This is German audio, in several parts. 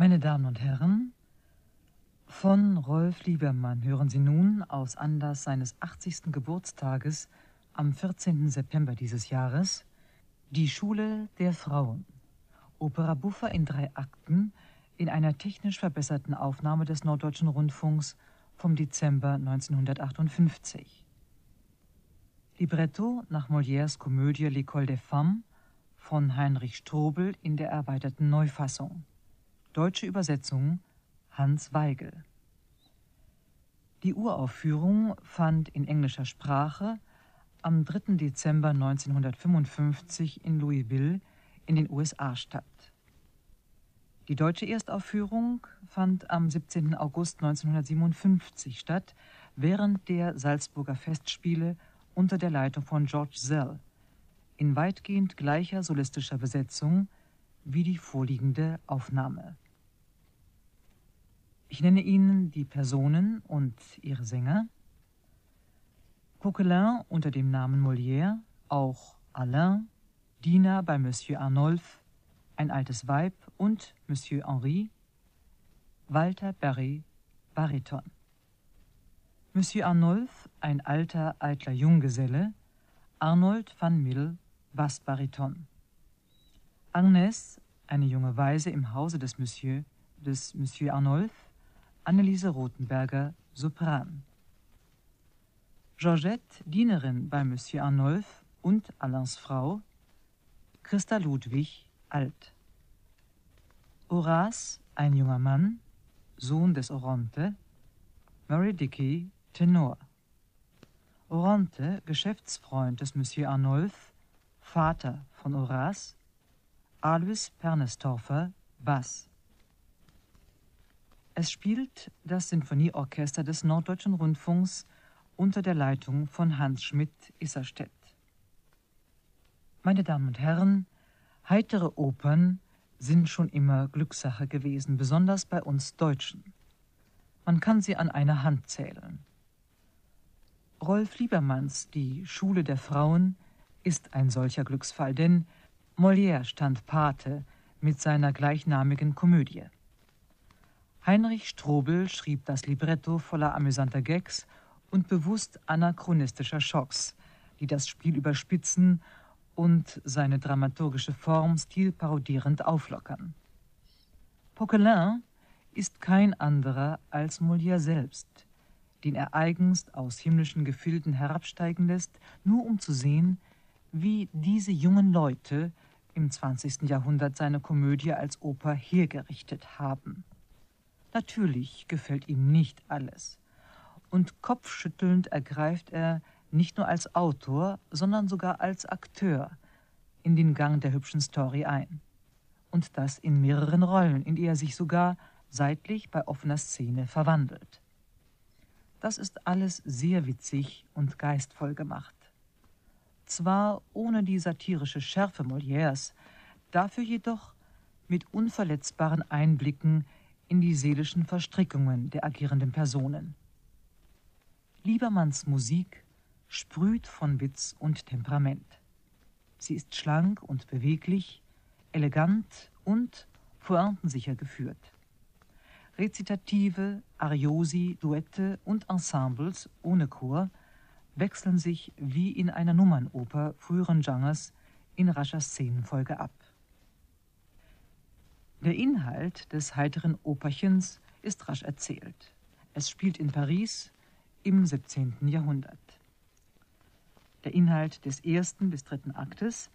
Meine Damen und Herren, von Rolf Liebermann hören Sie nun aus Anlass seines 80. Geburtstages am 14. September dieses Jahres Die Schule der Frauen. Opera Buffa in drei Akten in einer technisch verbesserten Aufnahme des Norddeutschen Rundfunks vom Dezember 1958. Libretto nach Molières Komödie L'École des Femmes von Heinrich Strobel in der erweiterten Neufassung. Deutsche Übersetzung Hans Weigel. Die Uraufführung fand in englischer Sprache am 3. Dezember 1955 in Louisville in den USA statt. Die deutsche Erstaufführung fand am 17. August 1957 statt, während der Salzburger Festspiele unter der Leitung von George Zell in weitgehend gleicher solistischer Besetzung wie die vorliegende Aufnahme. Ich nenne Ihnen die Personen und ihre Sänger. Coquelin unter dem Namen Molière, auch Alain, Diener bei Monsieur Arnolf, ein altes Weib und Monsieur Henri, Walter Barré, Bariton. Monsieur Arnolf, ein alter, eitler Junggeselle, Arnold van Mill, Bassbariton. Agnes, eine junge Weise im Hause des Monsieur, des Monsieur Arnulf, Anneliese Rothenberger, Sopran. Georgette, Dienerin bei Monsieur Arnolf und Alains Frau, Christa Ludwig, alt. Horace, ein junger Mann, Sohn des Oronte, Mary Dickey, Tenor. Oronte, Geschäftsfreund des Monsieur Arnolf, Vater von Horace, Alois Pernestorfer, Bass. Es spielt das Sinfonieorchester des Norddeutschen Rundfunks unter der Leitung von Hans Schmidt-Isserstedt. Meine Damen und Herren, heitere Opern sind schon immer Glückssache gewesen, besonders bei uns Deutschen. Man kann sie an einer Hand zählen. Rolf Liebermanns Die Schule der Frauen ist ein solcher Glücksfall, denn Molière stand Pate mit seiner gleichnamigen Komödie. Heinrich Strobel schrieb das Libretto voller amüsanter Gags und bewusst anachronistischer Schocks, die das Spiel überspitzen und seine dramaturgische Form stilparodierend auflockern. Poquelin ist kein anderer als Molière selbst, den er eigens aus himmlischen Gefilden herabsteigen lässt, nur um zu sehen, wie diese jungen Leute im 20. Jahrhundert seine Komödie als Oper hergerichtet haben. Natürlich gefällt ihm nicht alles. Und kopfschüttelnd ergreift er nicht nur als Autor, sondern sogar als Akteur in den Gang der hübschen Story ein. Und das in mehreren Rollen, in die er sich sogar seitlich bei offener Szene verwandelt. Das ist alles sehr witzig und geistvoll gemacht. Zwar ohne die satirische Schärfe Molières, dafür jedoch mit unverletzbaren Einblicken in die seelischen Verstrickungen der agierenden Personen. Liebermanns Musik sprüht von Witz und Temperament. Sie ist schlank und beweglich, elegant und pointensicher geführt. Rezitative, Ariosi, Duette und Ensembles ohne Chor wechseln sich wie in einer Nummernoper früheren Genres in rascher Szenenfolge ab. Der Inhalt des heiteren Operchens ist rasch erzählt. Es spielt in Paris im 17. Jahrhundert. Der Inhalt des ersten bis dritten Aktes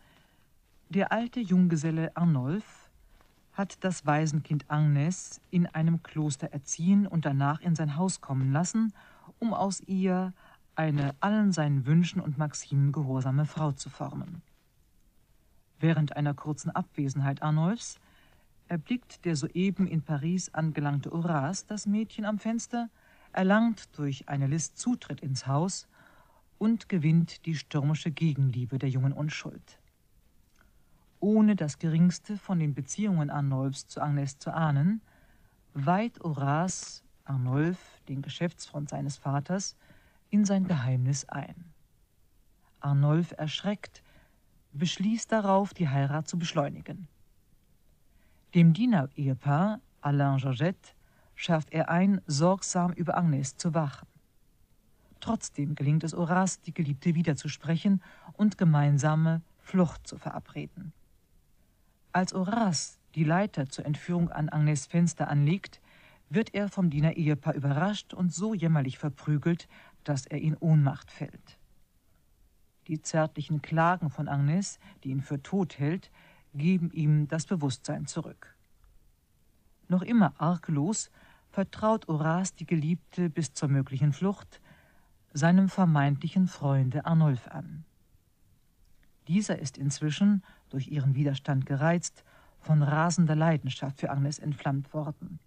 der alte Junggeselle Arnolf hat das Waisenkind Agnes in einem Kloster erziehen und danach in sein Haus kommen lassen, um aus ihr eine allen seinen Wünschen und Maximen gehorsame Frau zu formen. Während einer kurzen Abwesenheit Arnolfs erblickt der soeben in Paris angelangte Horace das Mädchen am Fenster, erlangt durch eine List Zutritt ins Haus und gewinnt die stürmische Gegenliebe der jungen Unschuld. Ohne das geringste von den Beziehungen Arnolfs zu Agnes zu ahnen, weiht Horace Arnolf, den Geschäftsfreund seines Vaters, in sein Geheimnis ein. Arnulf, erschreckt, beschließt darauf, die Heirat zu beschleunigen. Dem Diener-Ehepaar, Alain Georgette, schärft er ein, sorgsam über Agnes zu wachen. Trotzdem gelingt es Horace, die Geliebte wiederzusprechen und gemeinsame Flucht zu verabreden. Als Horace die Leiter zur Entführung an Agnes Fenster anlegt, wird er vom Diener Ehepaar überrascht und so jämmerlich verprügelt, dass er in Ohnmacht fällt. Die zärtlichen Klagen von Agnes, die ihn für tot hält, geben ihm das Bewusstsein zurück. Noch immer arglos vertraut Horace die Geliebte bis zur möglichen Flucht seinem vermeintlichen Freunde Arnulf an. Dieser ist inzwischen, durch ihren Widerstand gereizt, von rasender Leidenschaft für Agnes entflammt worden.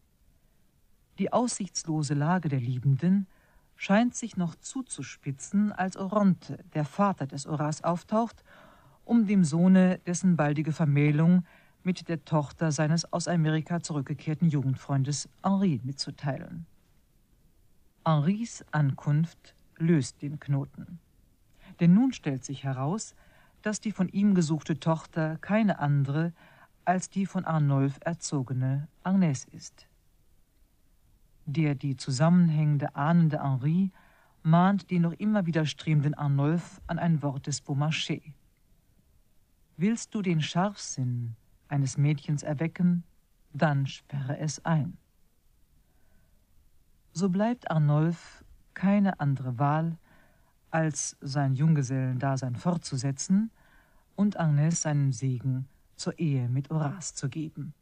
Die aussichtslose Lage der Liebenden – scheint sich noch zuzuspitzen, als Oronte, der Vater des Horaz, auftaucht, um dem Sohne dessen baldige Vermählung mit der Tochter seines aus Amerika zurückgekehrten Jugendfreundes Henri mitzuteilen. Henris Ankunft löst den Knoten. Denn nun stellt sich heraus, dass die von ihm gesuchte Tochter keine andere als die von Arnulf erzogene Agnes ist der die Zusammenhänge ahnende Henri mahnt den noch immer widerstrebenden Arnulf an ein Wort des Beaumarchais. Willst du den Scharfsinn eines Mädchens erwecken, dann sperre es ein. So bleibt Arnulf keine andere Wahl, als sein Junggesellendasein fortzusetzen und Agnes seinen Segen zur Ehe mit Horace zu geben.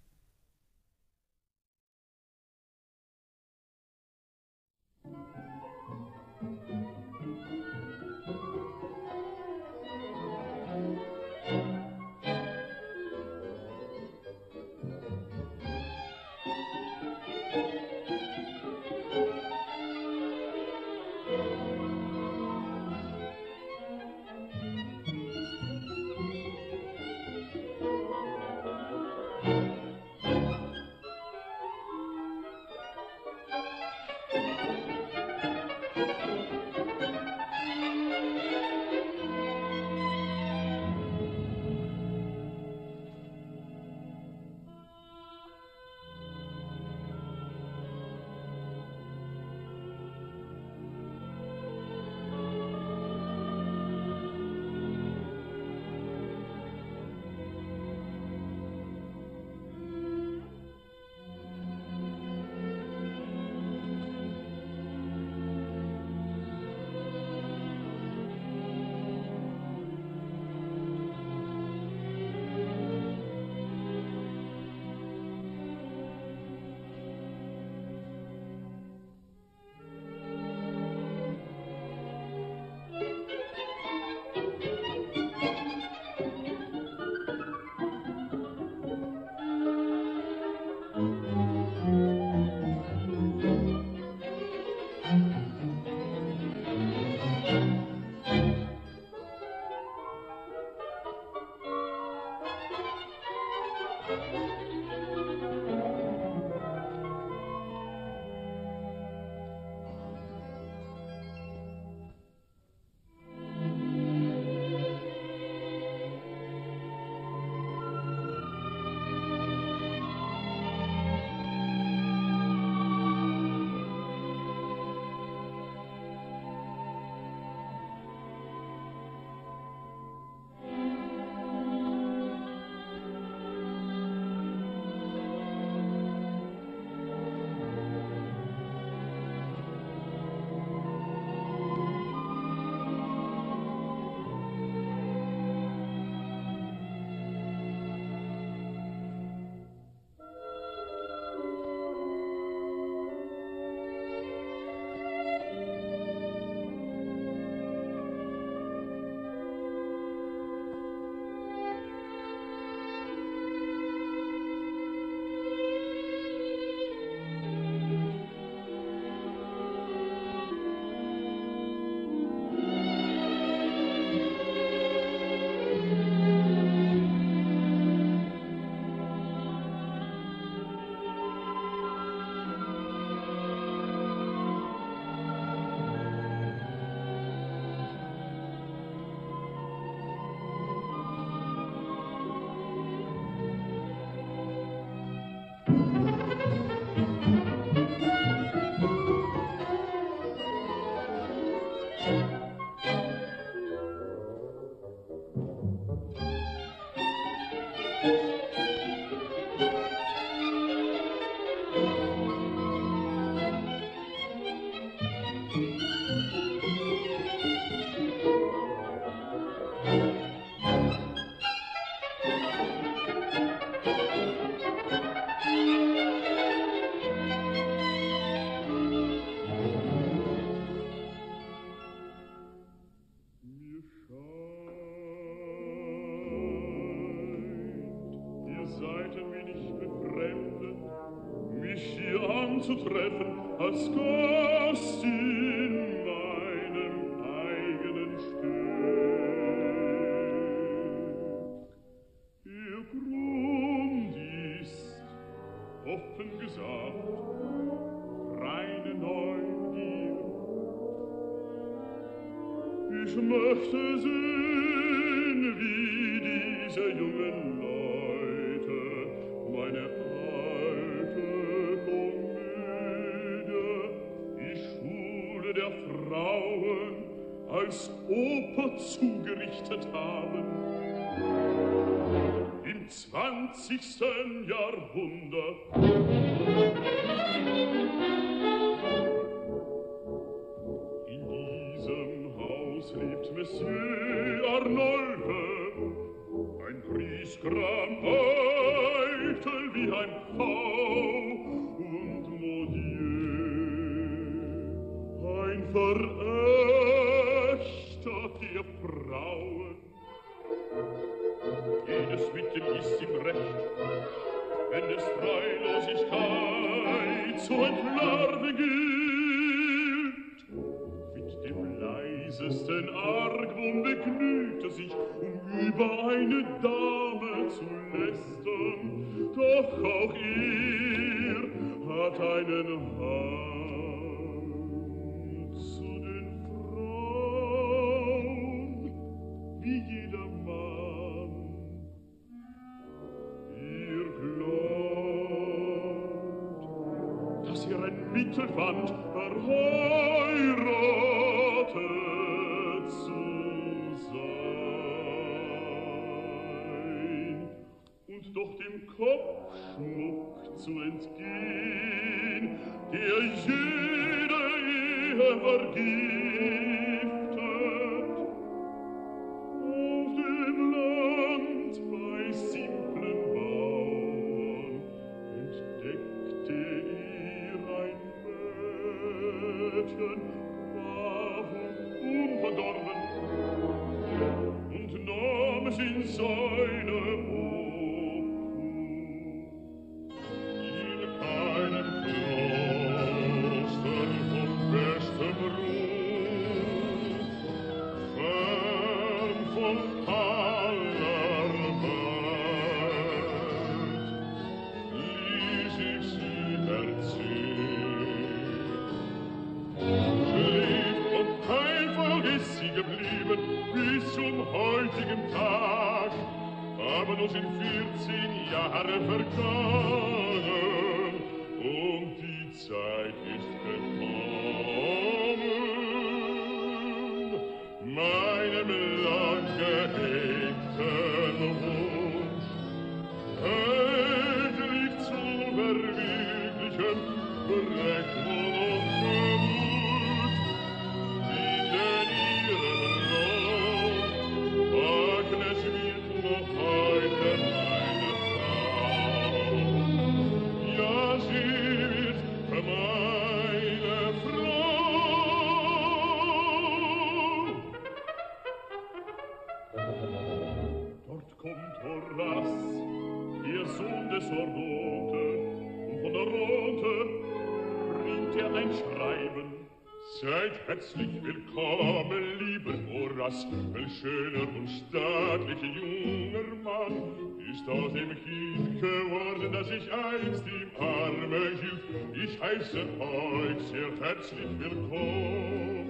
herzlich willkommen, liebe Horas, ein schöner und stattlicher junger Mann. Ist aus dem Kind geworden, das ich einst im Arme hielt. Ich heiße euch sehr herzlich willkommen.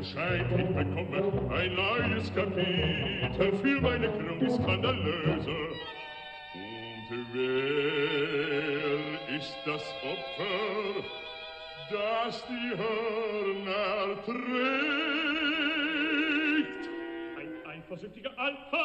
gescheit hinbekomme, ein neues Kapitel für meine Krone skandalöse. Und wer ist das Opfer, das die Hörner trägt? Ein eifersüchtiger alter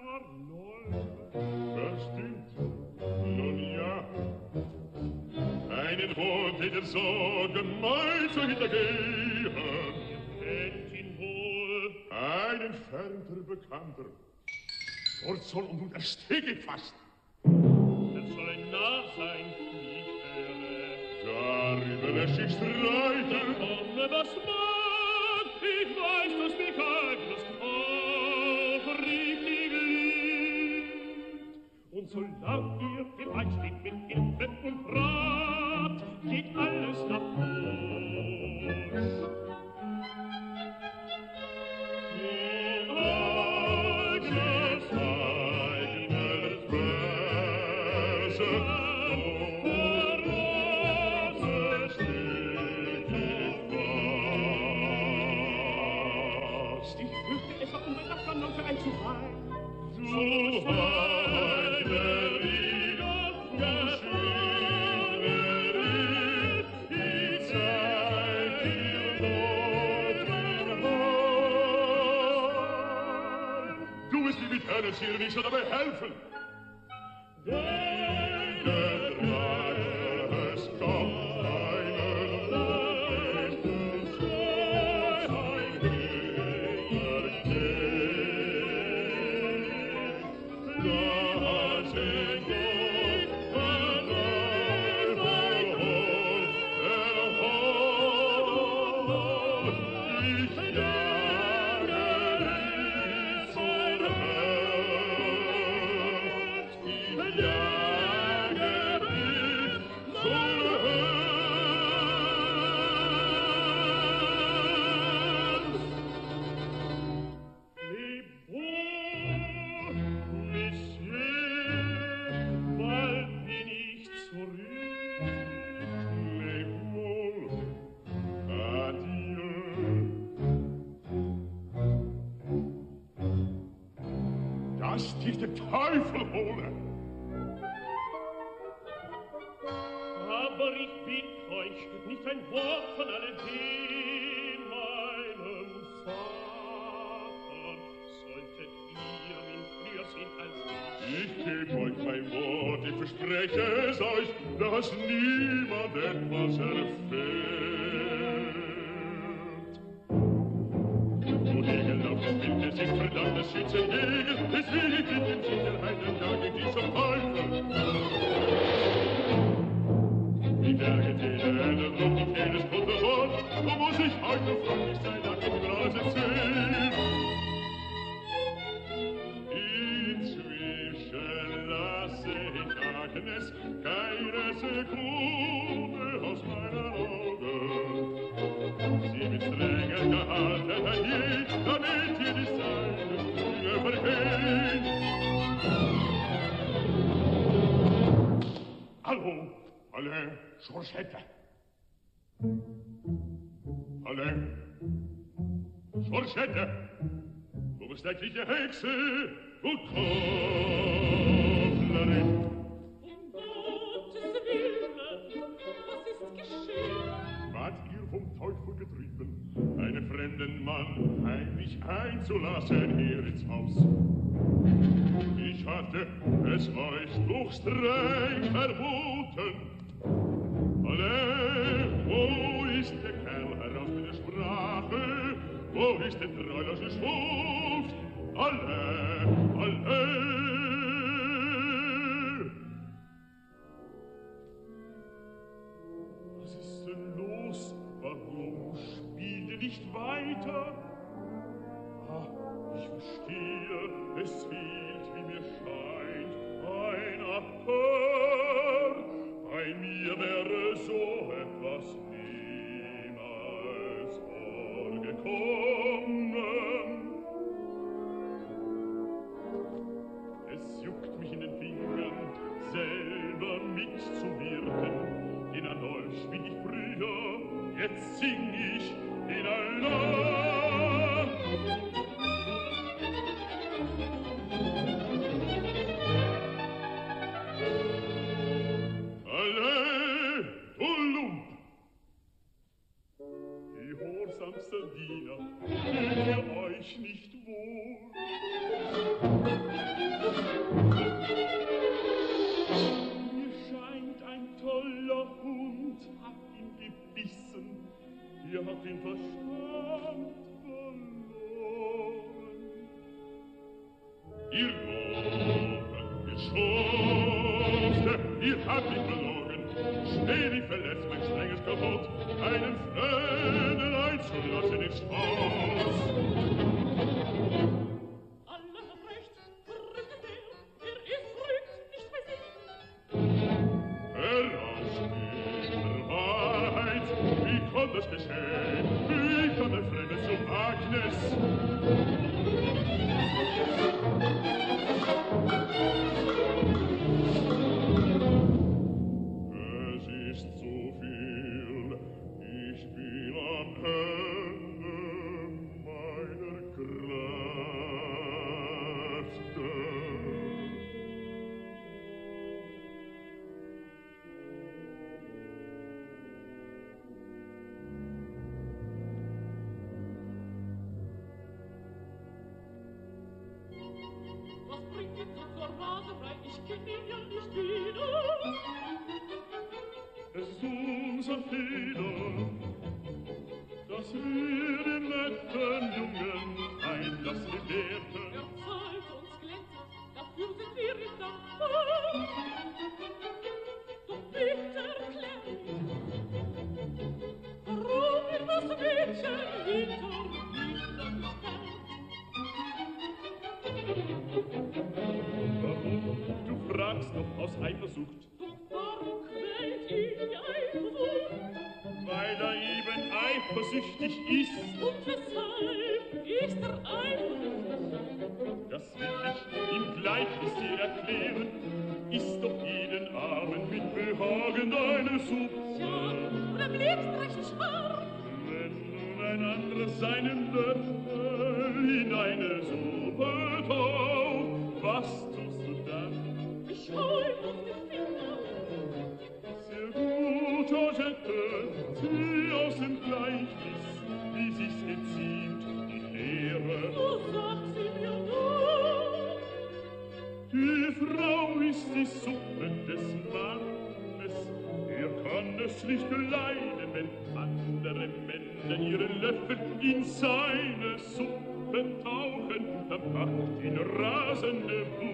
Arnolfo! Versteht, nun ja. Einen Volk, der so gemalt so hintergehen. Ihr kennt ihn wohl? Bekannter. Dort soll und unterstehe ich fast. Er soll nah sein, nicht ich höre. Darüber esch ich streiten. komme, was mag. Ich weiß, dass mich Agnus aufregt und solang ihr bereit steht mit Hilfe und Rat, geht alles nach Sie should have dabei porcella, Du bist chi che hexe, o koplare. In Gottes Willen, was ist geschehen? Wart ihr vom Teufel getrieben, einen fremden Mann heimlich einzulassen hier ins Haus? Ich hatte es euch durch streng verboten, Wo ist denn der sich geschwunden? Alle, alle, alle. The das Ja, du am liebsten recht scharf. Wenn seinen in eine was nicht leiden, wenn andere Menschen ihre Löffel in seine Suppen tauchen, dann macht ihn rasende Wut.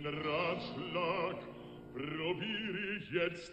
den Ratschlag, probiere ich jetzt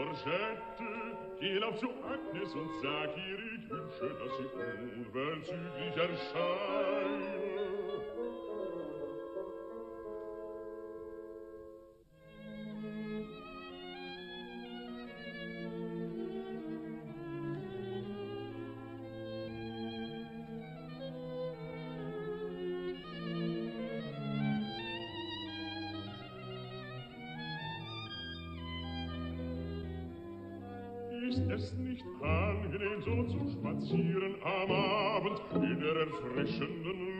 Sorgette, geh auf zu Agnes und sag ihr, ich wünsche, dass sie urbezüglich erscheint. es nicht angenehm so zu spazieren am Abend in der erfrischenden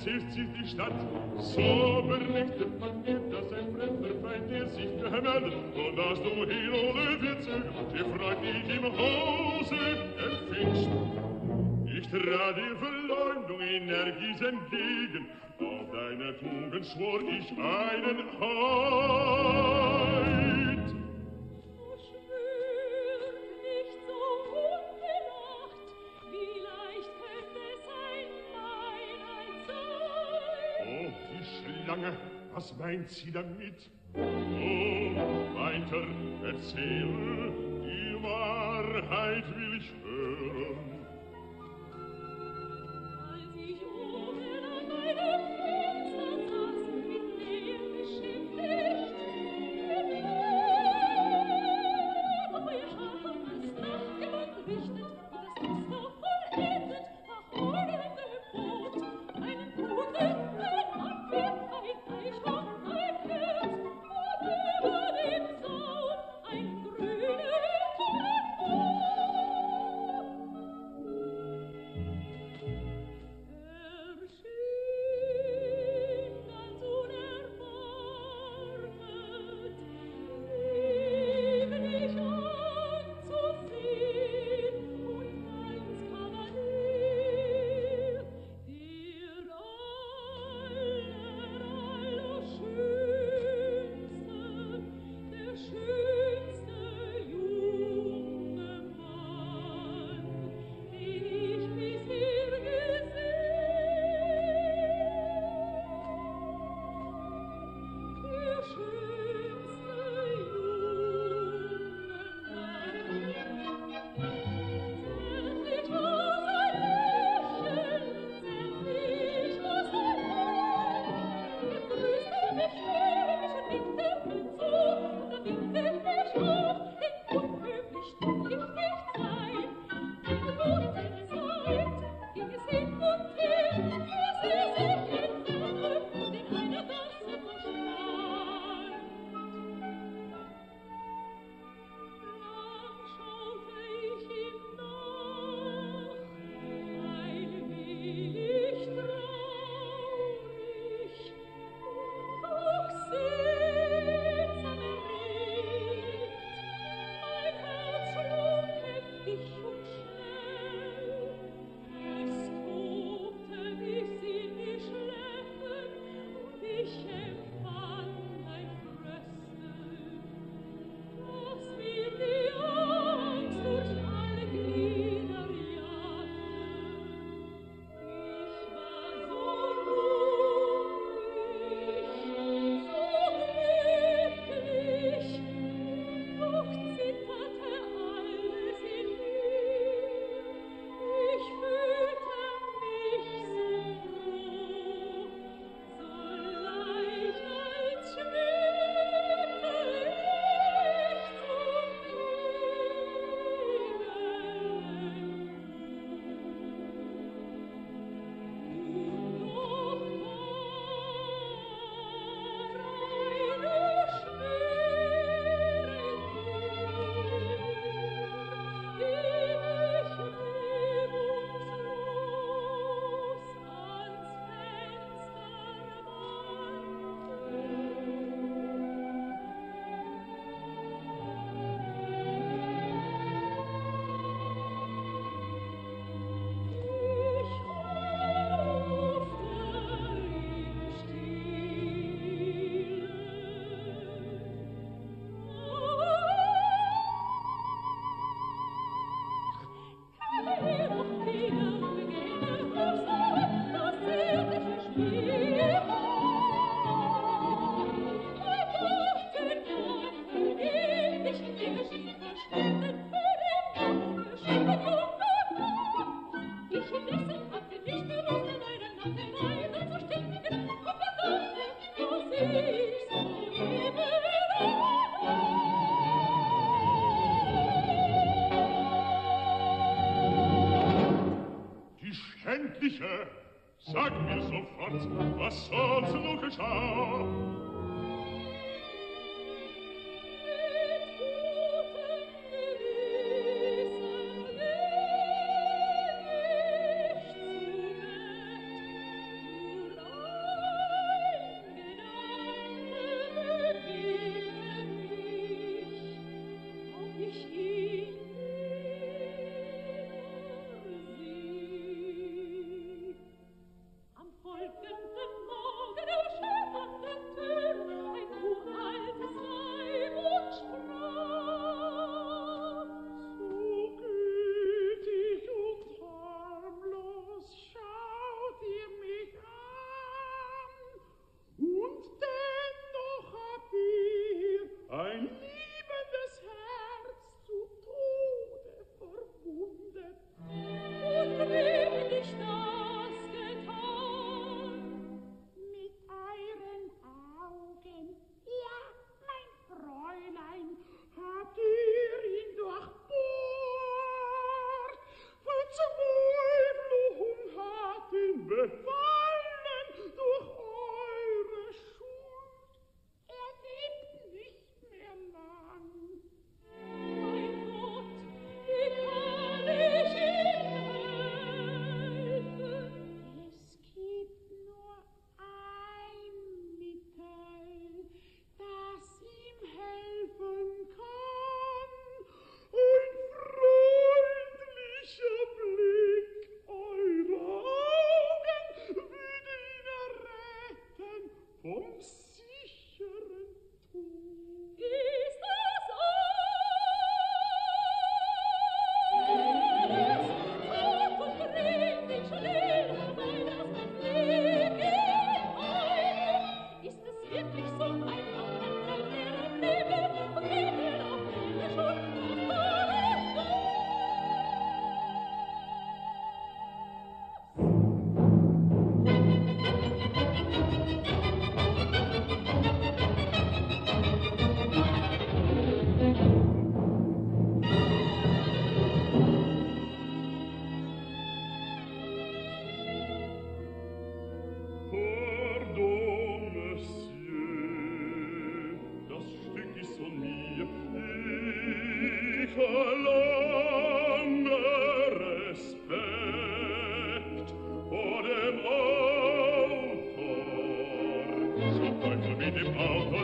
erzählt sich die Stadt. So berichtet man mir, dass ein fremder bei dir sich gemeldet, und dass du hier ohne Witze, die Freude ich im Hause empfingst. Ich trat die Verleumdung energisch entgegen, auf deine Tugend schwor ich einen Hauch. lange, was meint sie damit? So oh, weiter erzähle, die Wahrheit will ich hören.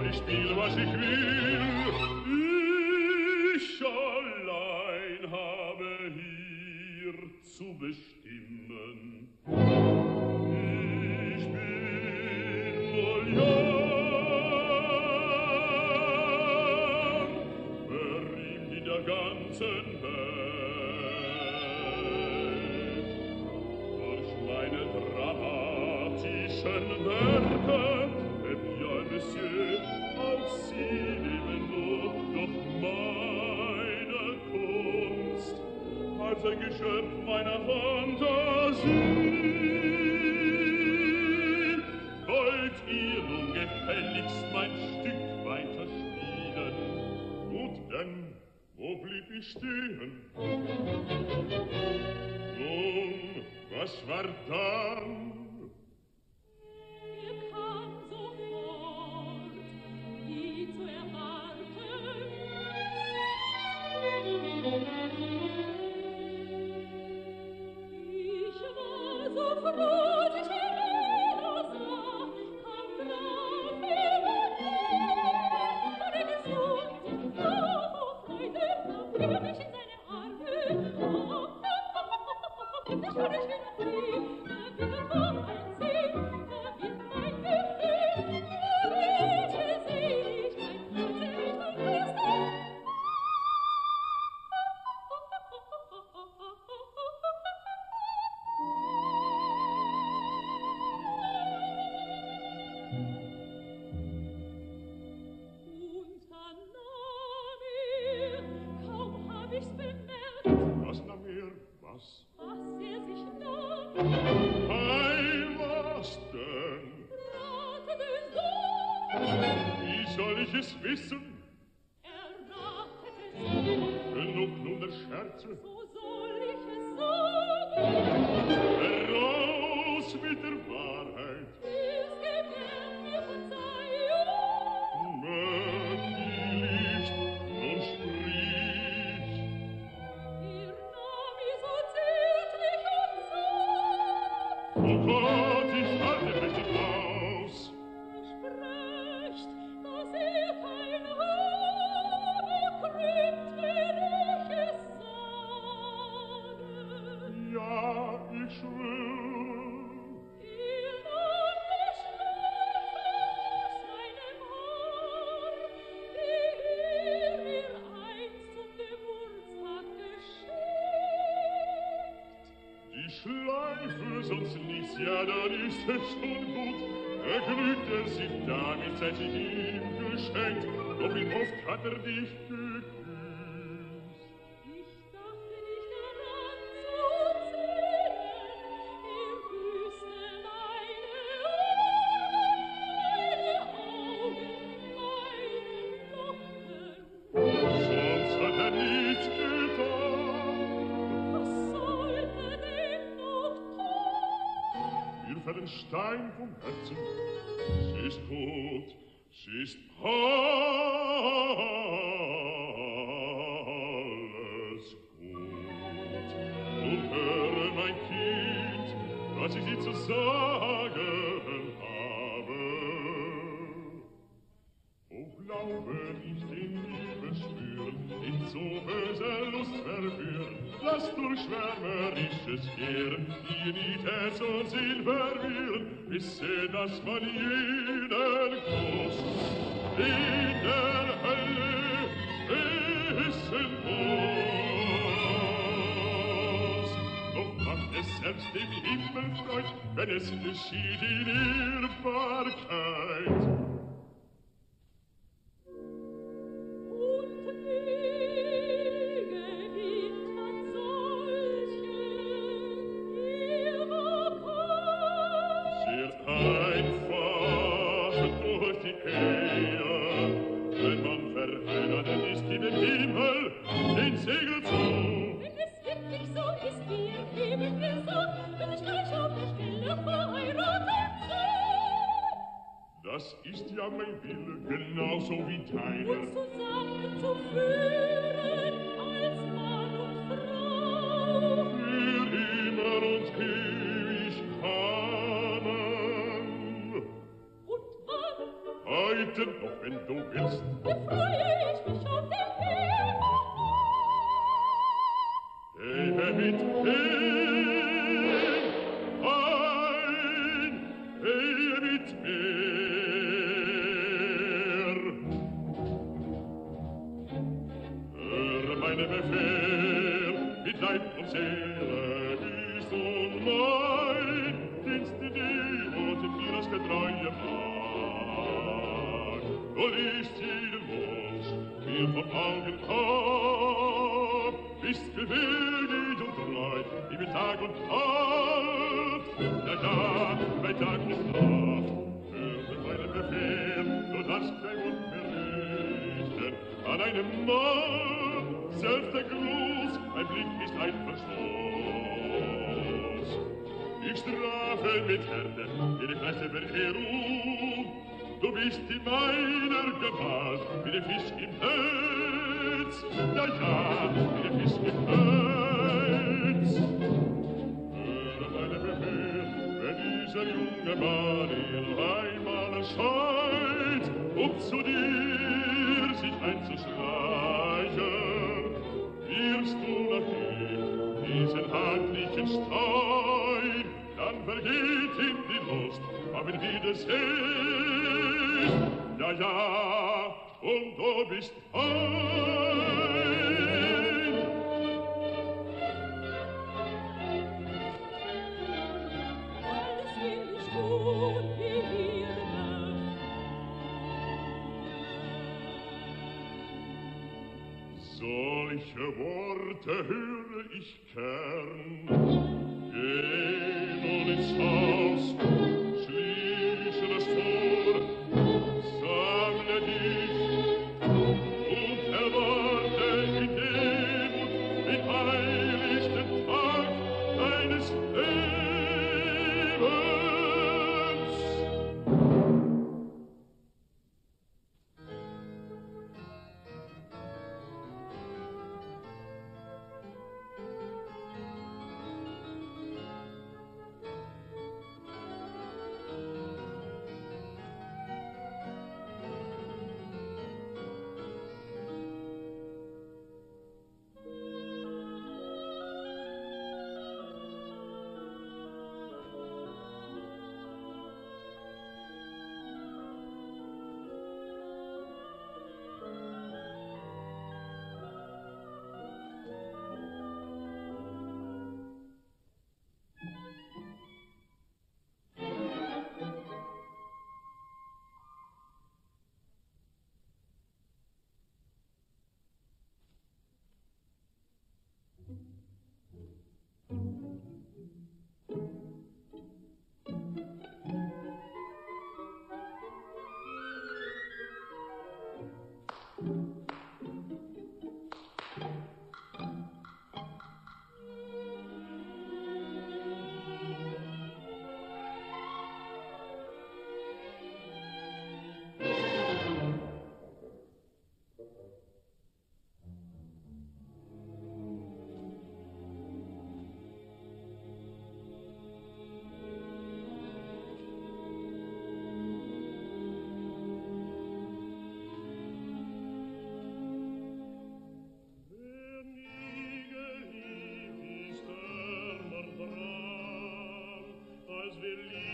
ohne Spiel, was ich will. Ich allein habe hier zu bestimmen. Ich bin wohl jung, berühmt in der ganzen Welt. Durch meine dramatischen Werke, eh bien, monsieur, ein Geschöpf meiner Fantasie. Wollt ihr nun gefälligst mein Stück weiter spielen? Gut denn, wo blieb ich stehen? Nun, was war da? wissen Er glühter sich damit, seit ich ihm geschenkt, doch wie oft hat er dich gegrüßt. Stein vom Herzen. Sie ist gut, sie ist gut. nur schwärmerisches die Nietes und Silber wird, wisse, dass man jeden Kuss in der Hölle wissen muss. Doch macht es selbst dem Himmel Freud, wenn es geschieht in Ehrbarkeit. Musik Welche Worte höre ich gern? Geh nun ins Haus, komm. believe.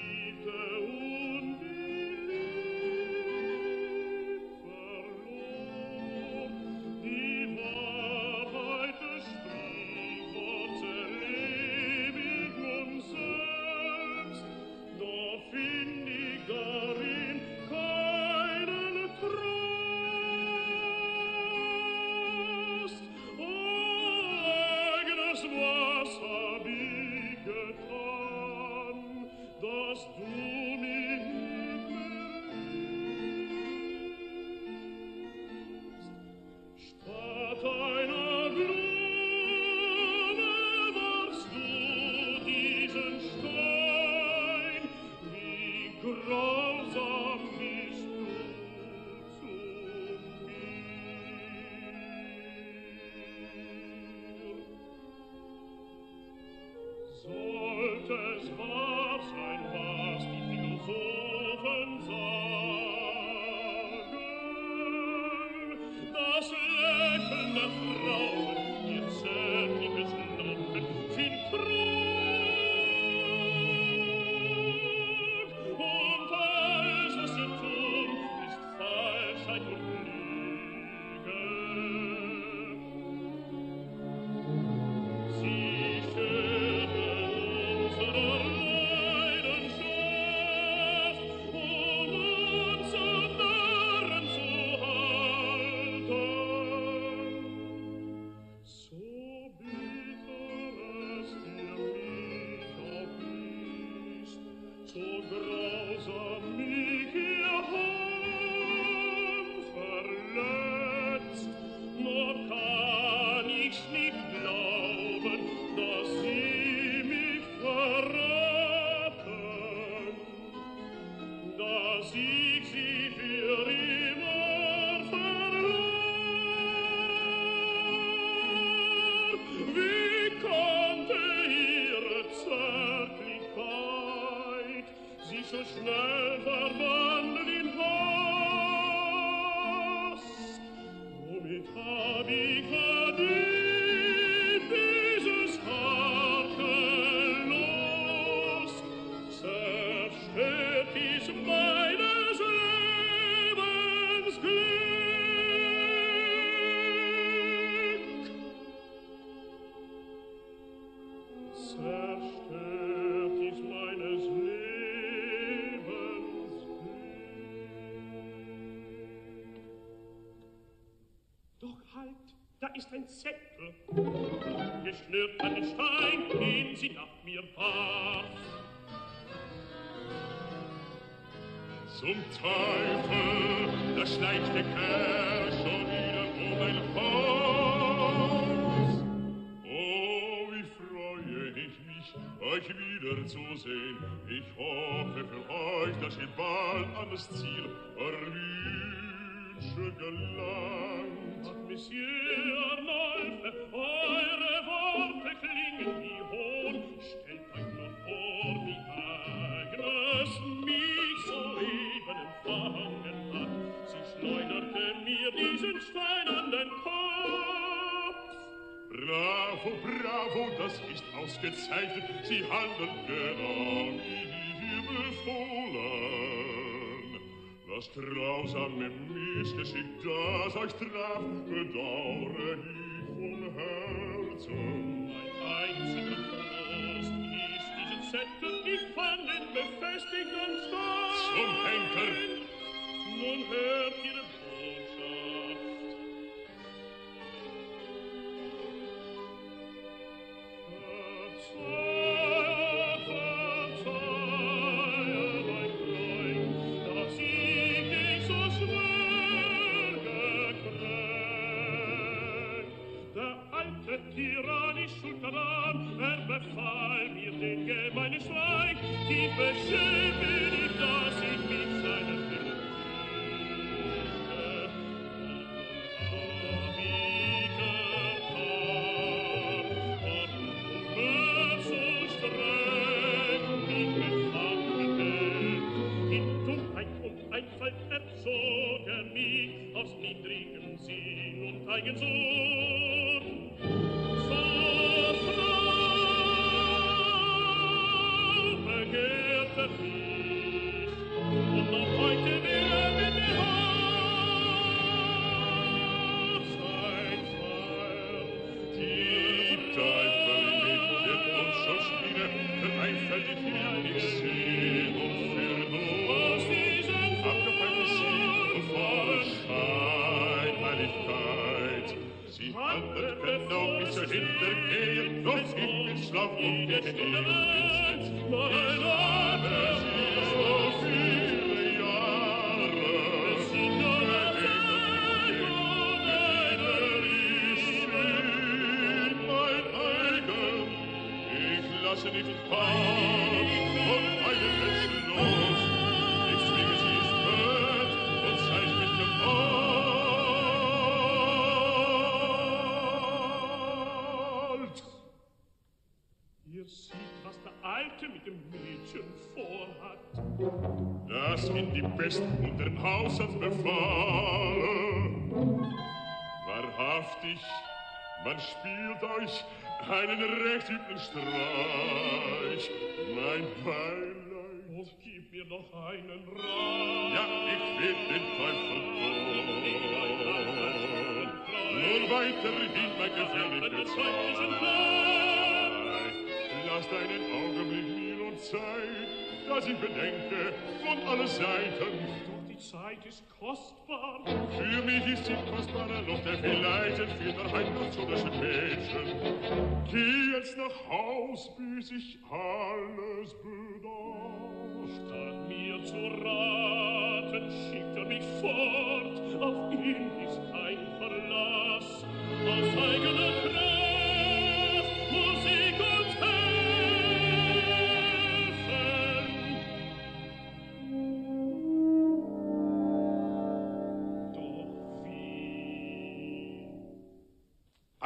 einen Zettel. Geschnürt an den Stein, den sie nach mir warf. Zum Teufel, da schleicht der Haus ist ausgezeichnet, sie handeln genau wie die Himmelfohlen. Das grausame Missgeschick, das euch traf, bedauere ich von Herzen. Mein einziger Trost ist diese Zettel, die fallen befestigt und fallen. Zum Henker! zeigen zu. fest unter dem Hausarzt befahle. Wahrhaftig, man spielt euch einen recht üblen Streich. Mein Beileid. Oh, gib mir noch einen Rat. Ja, ich will den Teufel tun. Nur weiterhin mein gefährlicher Zeit. Lass deinen Augenblick mir und Zeit was ich bedenke, von alle Seiten. Doch die Zeit ist kostbar. Für mich ist sie kostbarer noch der vielleicht entfiel der Heimnacht zu das Mädchen. Geh jetzt nach Haus, bis ich alles bedarf. Statt mir zu raten, schickt er mich fort. Auf ihn ist kein Verlass, aus eigener Kraft.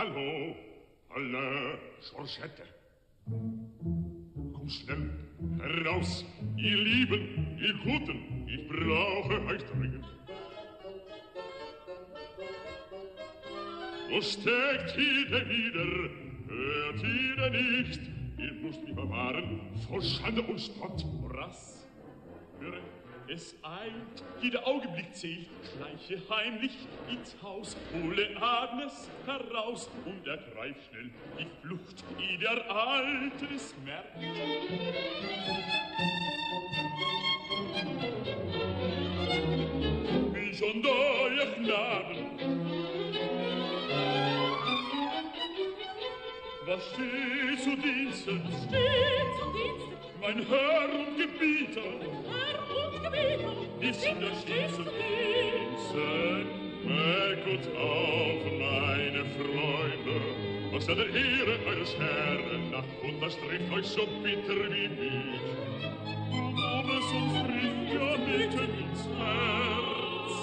Allo, alle Georgette. Komm schnell heraus, ihr Lieben, ihr Guten, ich brauche euch dringend. Wo steckt ihr denn wieder? Hört ihr denn nicht? Ihr müsst mich bewahren vor Schande und Spott. Rass, hört Es eilt, jeder Augenblick blickt sich, schleiche heimlich ins Haus, hole Agnes heraus und ergreif schnell die Flucht, die eh der Alte des Merkens. Wie schon da, ihr Knaben! Was steht zu diensten? ein Herr und Gebieter. Ein Herr und Gebieter. Bis in der Stiefel gießen. Weckut auf, meine Freunde, aus der Ehre eures Herrn nach, das trifft euch so bitter wie mich. Warum es uns trifft, ja, mitten ins Herz.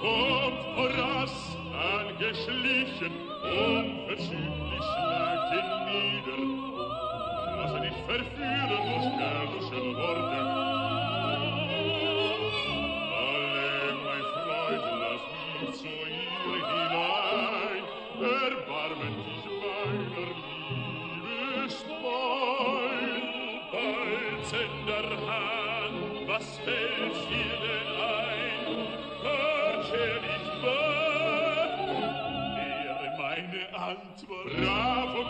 Kommt, Horaz, angeschlichen, unverschämlich, schlägt ihn nieder, dass ich dich verführe durch bärmliche Worte. Alle, mein Freund, lass mich zu ihr hinein, erbarmen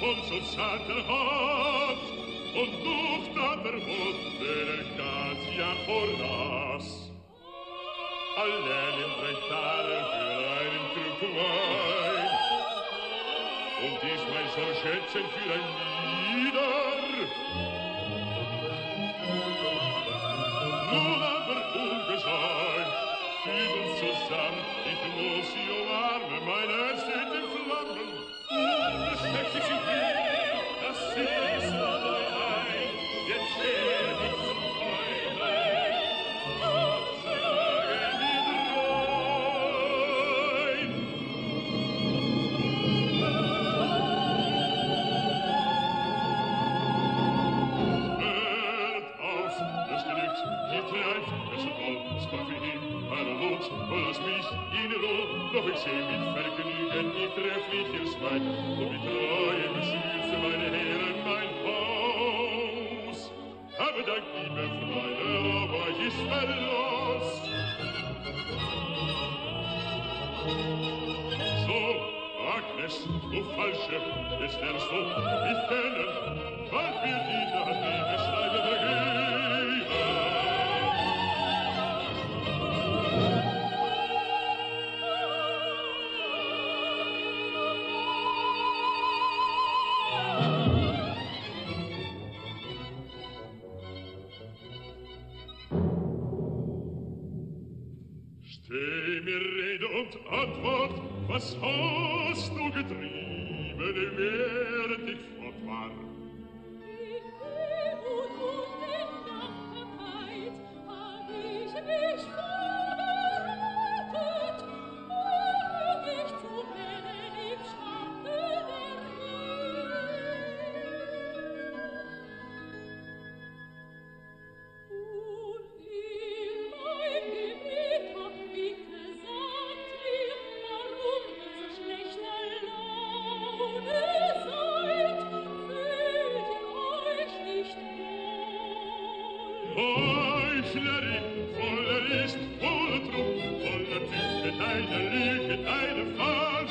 und schon sattel hat und ducht aber wohl der Gazia Horas. Allein im Reitare für einen Trug Wein und diesmal so schätzen für ein Lieder. Nun Ich bin ein Falscher, ich bin mein Falscher, ich dein ein Falscher, ich bin ein Falscher, ich bin ein Falscher, so bin ein Falscher, ich bin das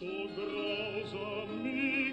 So grausam. mia.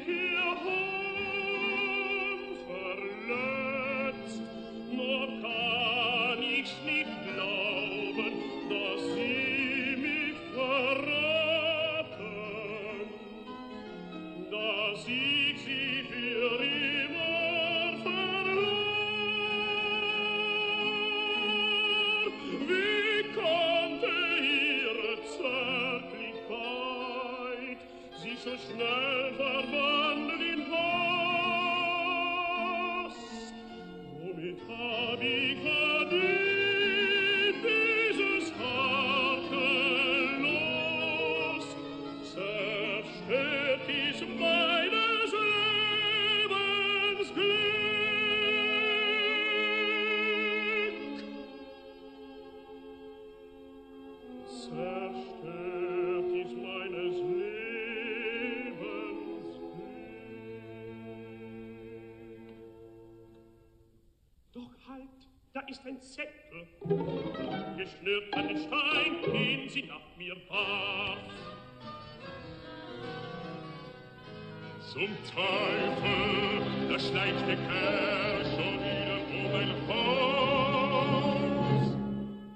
einen Zettel. Geschnürt an den Stein, den sie nach mir warf. Zum Teufel, da schleicht der Kerl schon wieder um ein Haus.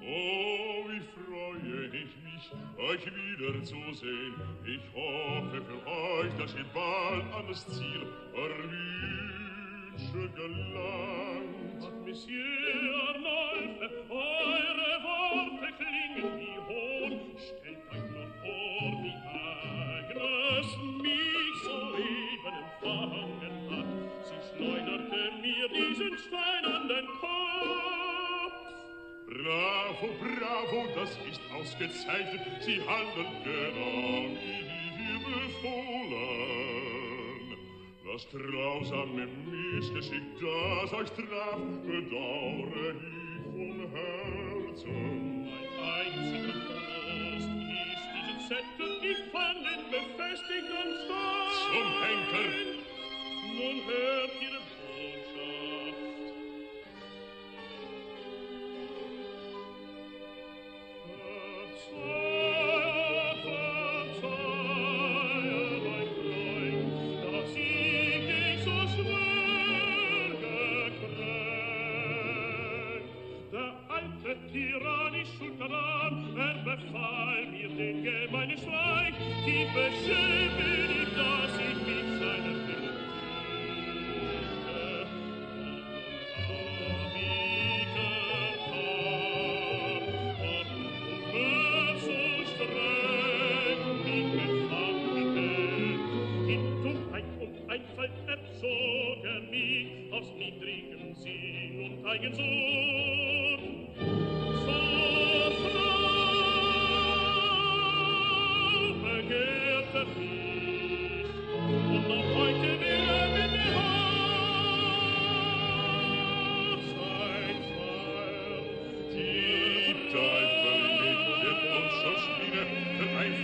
Oh, wie freue ich mich, euch wiederzusehen. Ich hoffe für euch, dass ihr bald alles Ziel ausgezeichnet, sie handeln genau wie befohlen. Das grausame Missgeschick, das euch traf, bedauere ich von Herzen. Mein einziger Trost ist diese Zettel, die fallen befestigt und fallen. Zum Henker! Nun hört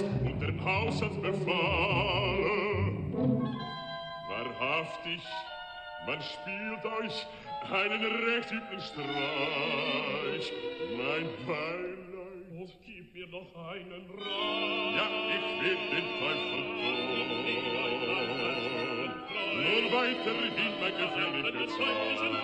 und den Hausarzt befahle. Wahrhaftig, man spielt euch einen recht üblen Streich. Mein Beileid. Oh, gib mir noch einen Rat. Ja, ich will den Teufel tun. Nur weiterhin mein gefährlicher Zeug.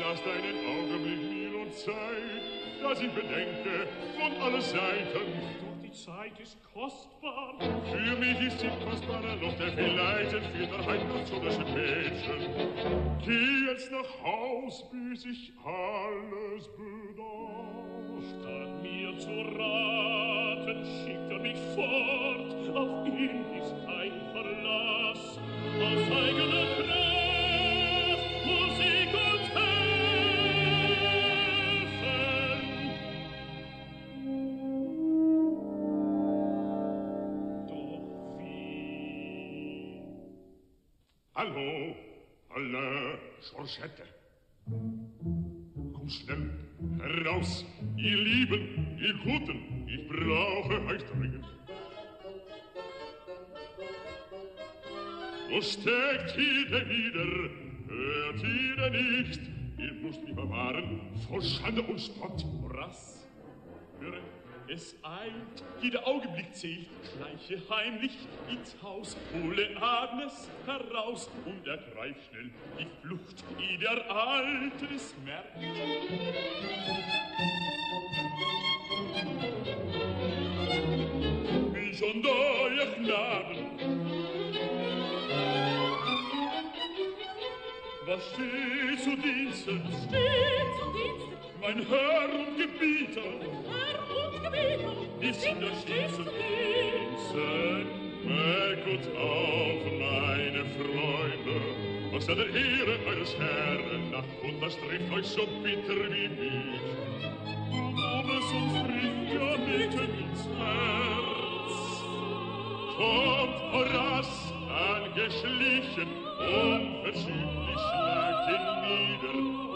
Lass deinen Augenblick mir und Zeit was ich bedenke, von alle Seiten. Doch die Zeit ist kostbar. Für mich ist sie kostbarer noch der vielleicht für der Heimat zu das Mädchen. Geh jetzt nach Haus, bis ich alles bedarf. Statt mir zu raten, schickt er mich fort. Auf ihn ist kein Verlass, aus eigener Kraft. Allo, alle Georgette. Komm schnell heraus, ihr Lieben, ihr Guten, ich brauche euch dringend. Wo steckt ihr denn wieder? Hört ihr denn nicht? Ihr müsst mich bewahren vor Schande und Spott. Rass, hört es ein. Jeder Augenblick zählt, schleiche heimlich ins Haus, hole Agnes heraus und ergreif schnell die Flucht, die eh der Alte es merkt. Wie schon da, ihr Knaben, Was steht zu Diensten? Was steht zu Diensten? Ein Herr und Gebieter! Ein Herr und Gebieter! der Schicht zu dienst! Merk und auf, meine Freunde, was an der Ehre eures Herren und das trifft euch so bitter wie mit. Unum es uns trifft, ja, mitten ins Herz! Kommt, Horas, angeschlichen, unverzüglich schlägt ihn nieder!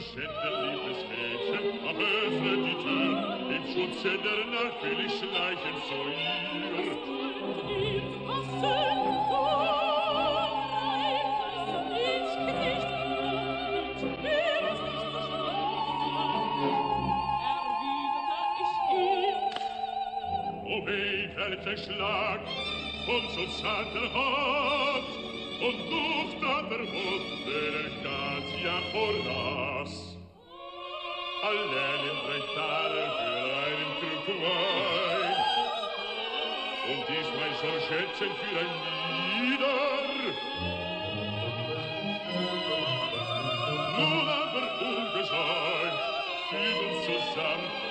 Schender, liebes Mädchen, aböffnet die Tür, im Schutz Sender nach will ich schleichen zu ihr. Das er und reif, als er mich und er ist nicht zu schlafen, erwiderte ich allein breitare für einen Trug Wein. Und diesmal so schätzen für ein Lieder. Nun aber ungesagt, fühlt uns zusammen,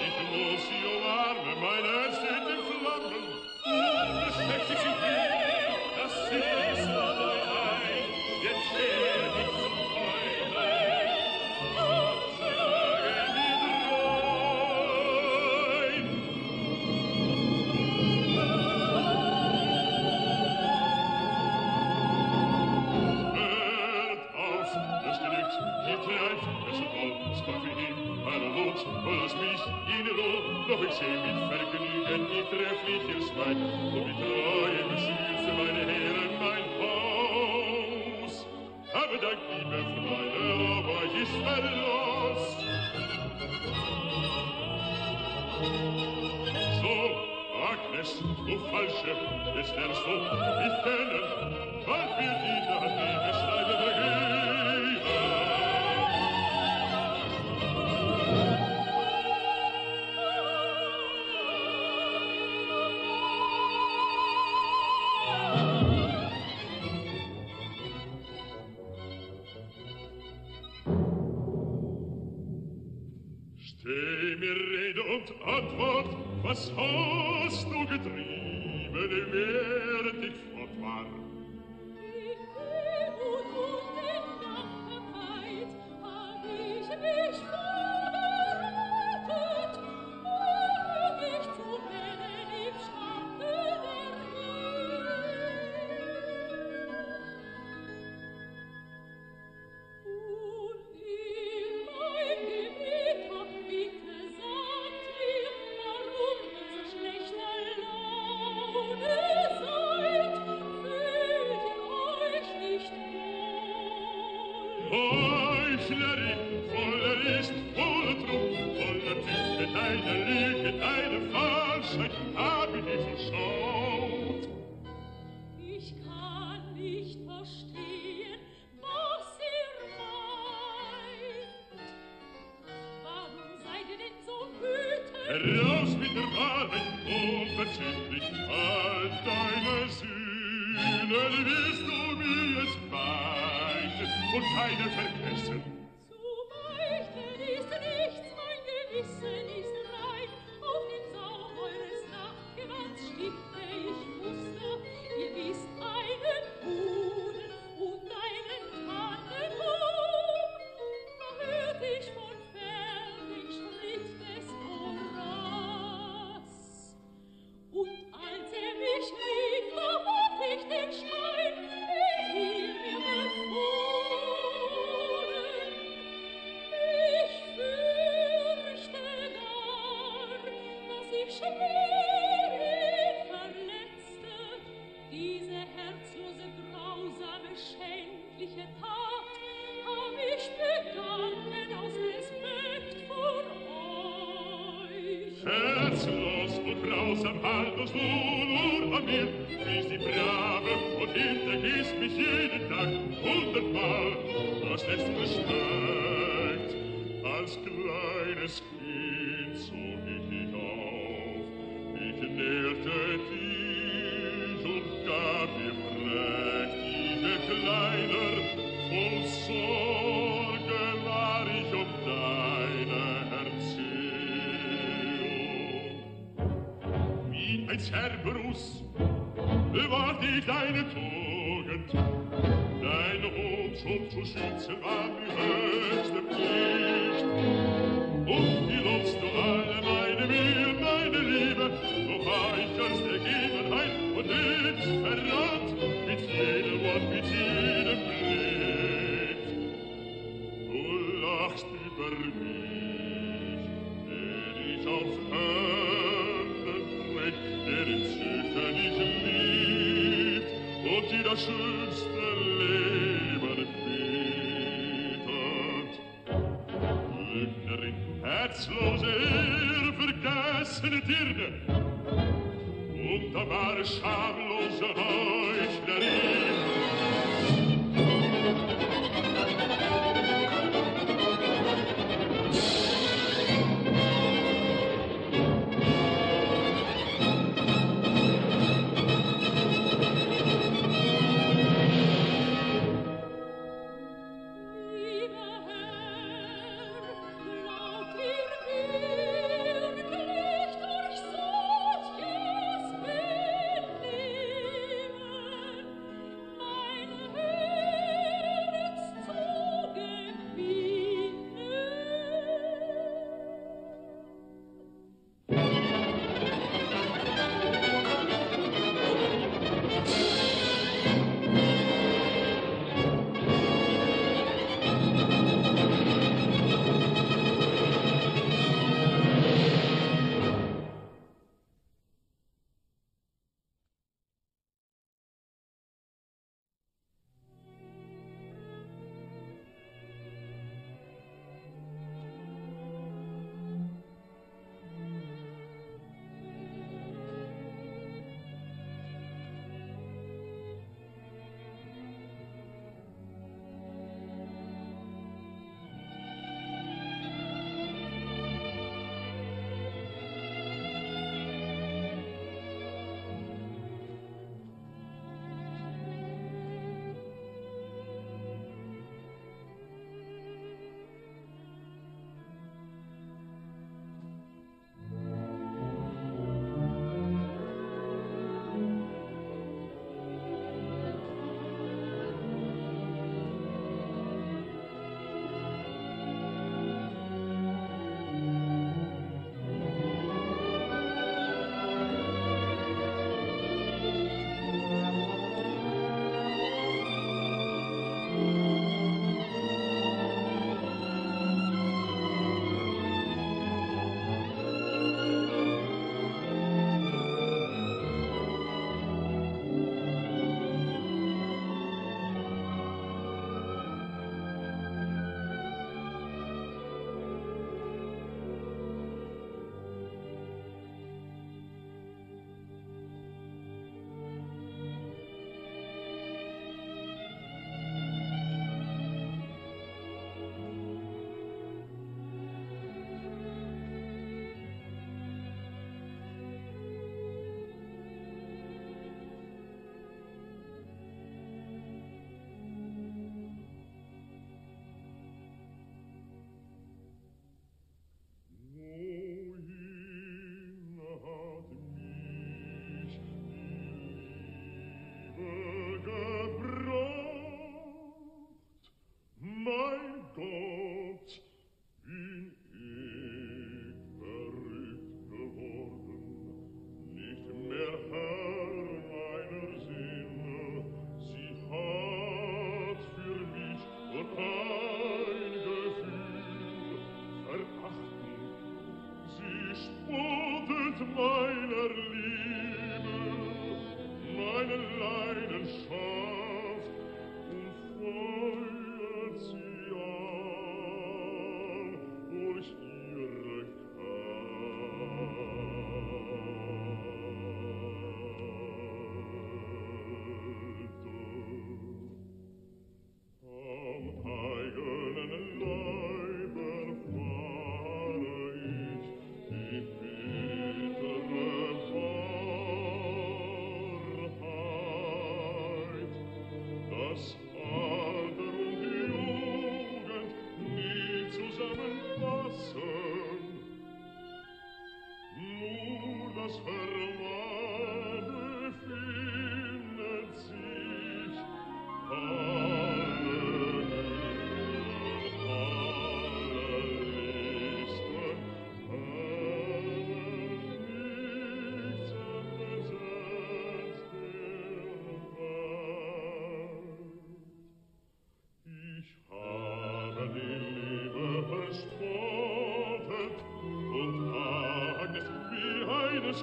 Ich hab dich nur es und keine vergessen.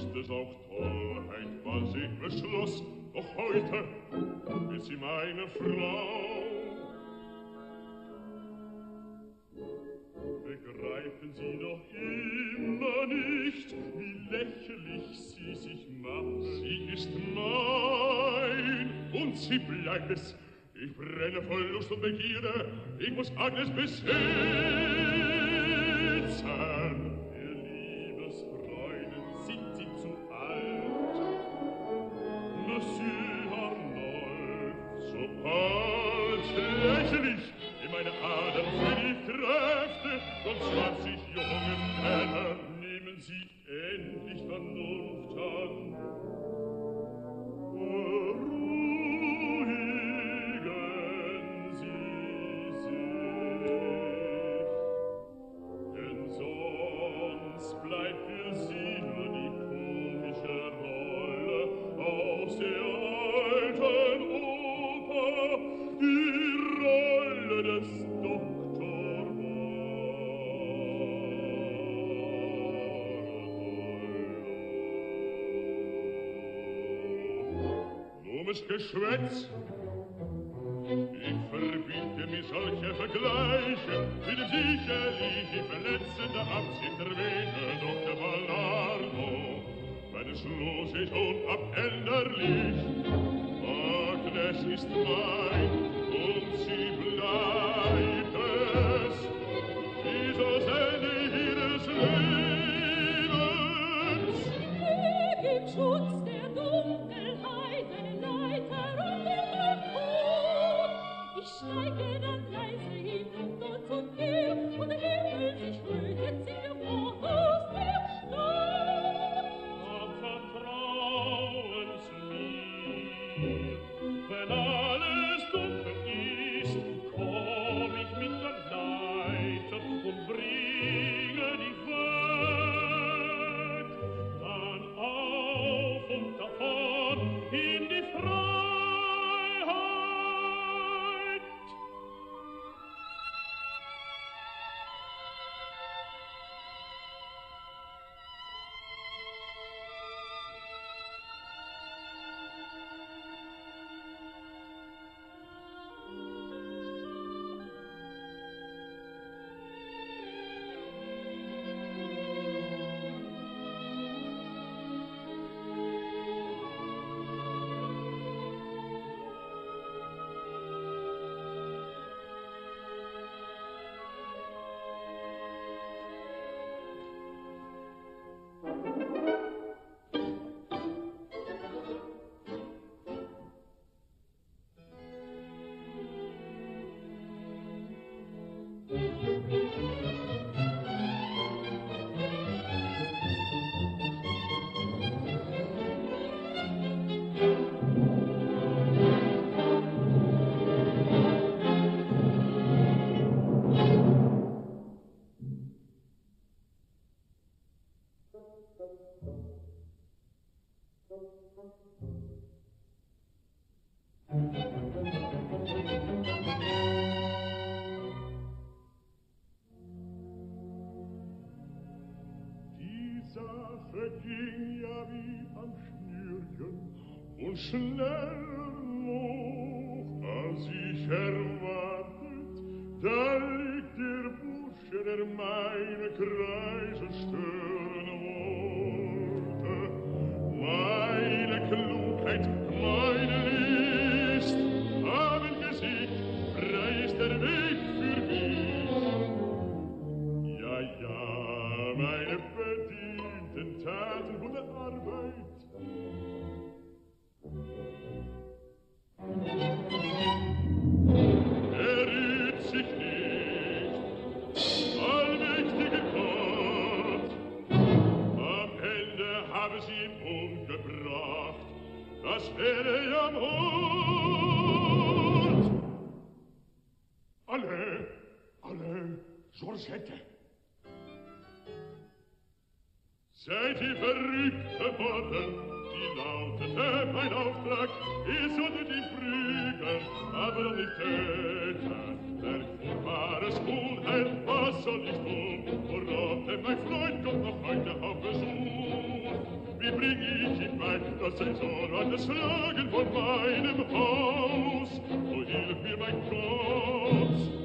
ist es auch Torheit, was ich beschloss, doch heute ist sie meine Frau. Begreifen Sie doch immer nicht, wie lächerlich sie sich macht. Sie ist mein und sie bleibt es. Ich brenne voll Lust und Begierde, ich muss Agnes besitzen. Ich verbinde mir solche Vergleiche, in dem sicherlich die verletzende Absicht erwähne, Dr. Pallardo, wenn es los ist unabänderlich, doch es ist mein. Und schneller noch, ich erwartet, da liegt der Bursche, der meine Kreise stören Meine Klugheit, haben Gesicht, frei ist der Weg Ja, ja, meine bedienten Taten von der Arbeit Giorgette. Sei ti verrückte Worte, die lautet ein Auftrag, ihr solltet ihn prügeln, aber doch nicht töten. Wer ihr wahres Kuhn hält, was soll ich tun? Vor Ort, denn mein Freund kommt noch heute auf Besuch. Wie bring ich ihn weit, dass ein er Zorn hat es lagen vor meinem Haus? Wo hilf mir mein Trotz?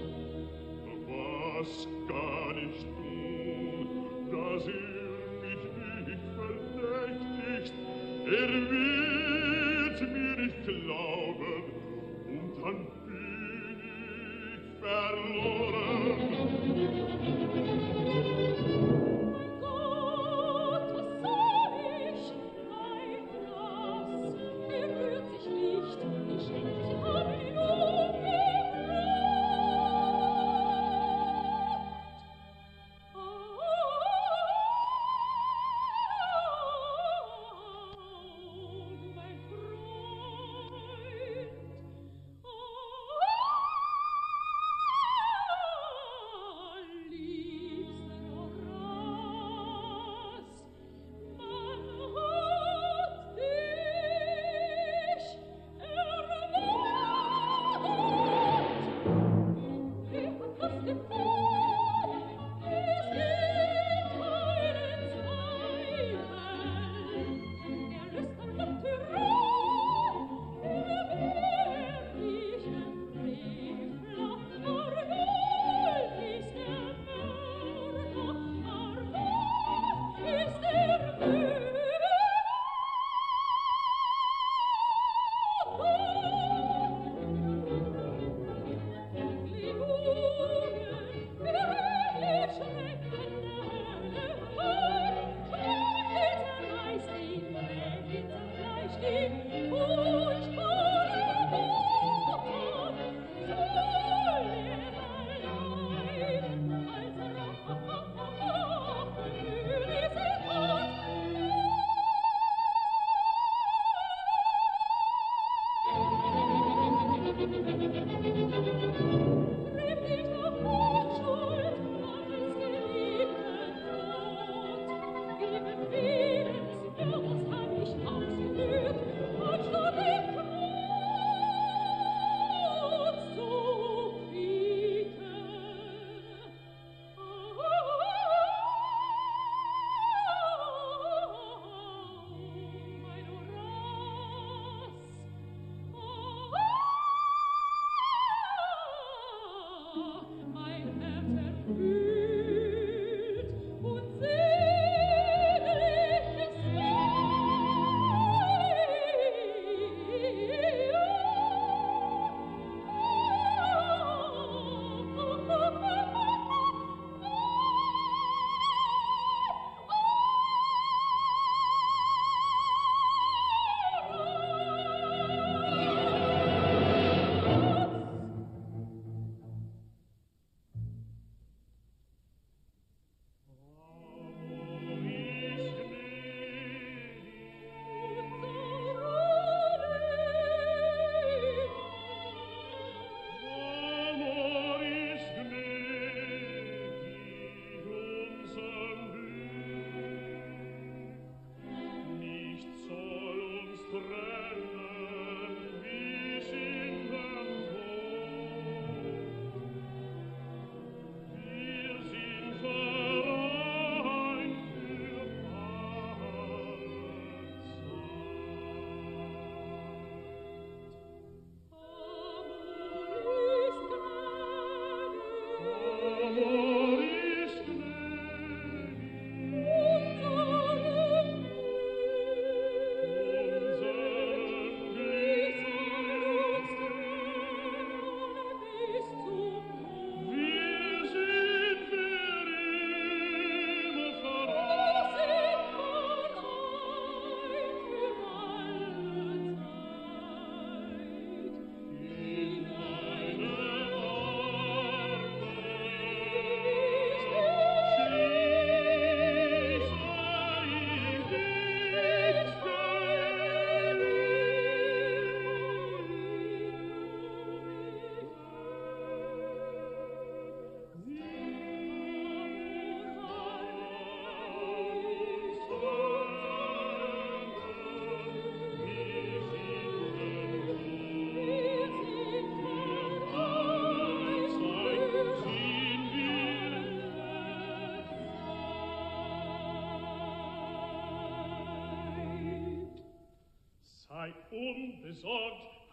das kann ich tun, dass er mich nicht verdächtigt. Er wird mir nicht glauben und dann bin ich verloren.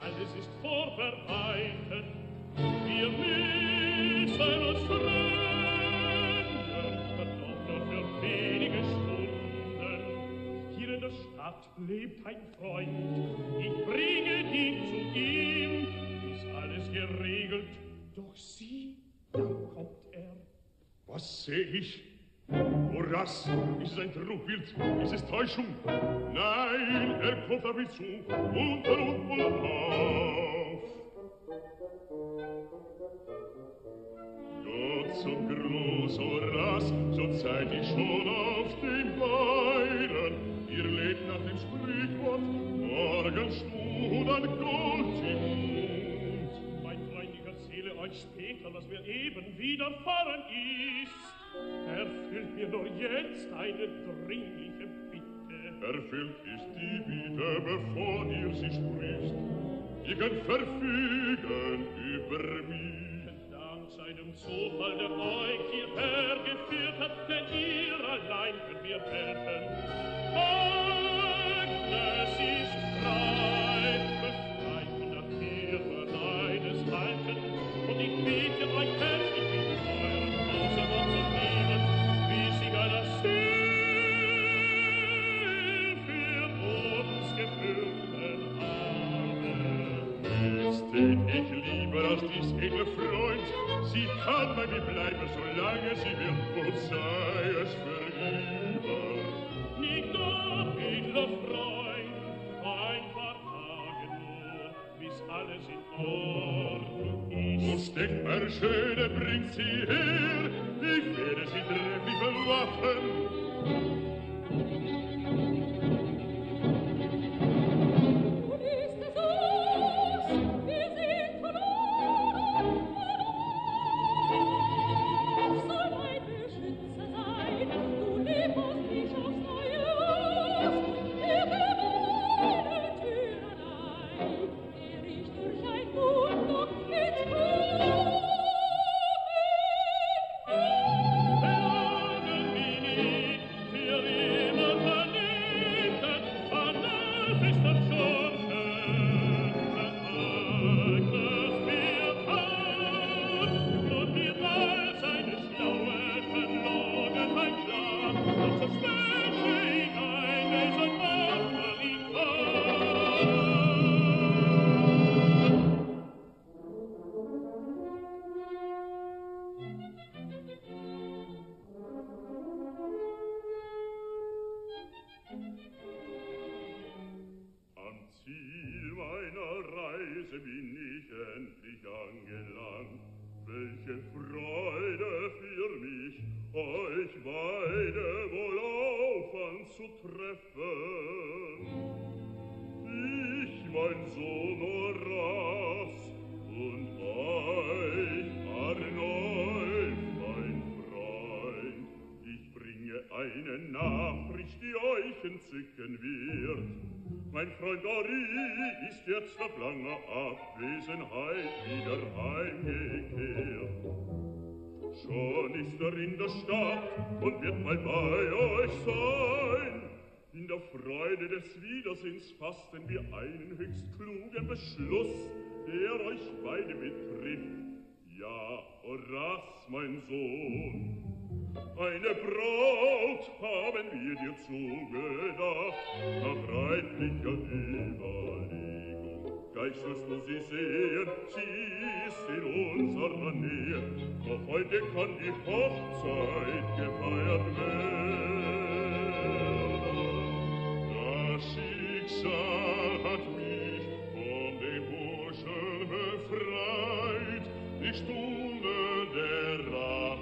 alles ist vorbereitet. Wir müssen uns verwenden, doch nur für wenige Stunden. Hier in der Stadt lebt ein Freund, ich bringe dich zu ihm, ist alles geregelt, doch sieh, da kommt er. Was seh ich? Horaz, ist es ein Trugbild, ist es Täuschung? Nein, er kommt auf mich zu, und er ruft wohl auf. Gott zum Gruß, Horaz, so zeig ich schon auf den Beinen. Ihr lebt nach dem Sprichwort, Morgenstund an Gott im Mund. Mein Freund, ich erzähle euch später, was mir eben widerfahren ist. Erfüllt er mir nur jetzt eine dringliche Bitte. Erfüllt ist die Bitte, bevor ihr sie spricht. Ihr könnt verfügen über mich. Dank sei dem Zufall, der euch hierher geführt hat, denn ihr allein könnt mir helfen. Schöne bringt sie her, ich werde sie dringlich verlaufen. ist jetzt auf langer Abwesenheit wieder heimgekehrt. Schon ist er in der Stadt und wird mal bei euch sein. In der Freude des Wiedersehens fassten wir einen höchst klugen Beschluss, der euch beide betrifft. Ja, Horaz, mein Sohn, Eine Braut haben wir dir zugedacht, nach reitlicher Überlegung. Gleich sollst du sie sehen, sie ist in unserer Nähe, doch heute kann die Hochzeit gefeiert werden. Das Schicksal hat mich von dem Burschen befreit, die Stunde der Rache.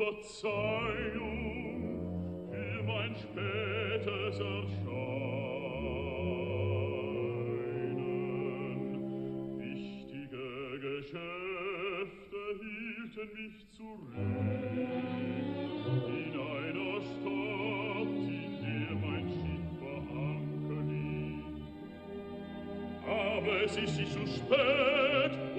Verzeihung für mein spätes Erscheinen. Wichtige Geschäfte hielten mich zurück in einer Stadt, in der mein Schiff verhangen ließ. Aber es ist nicht so spät,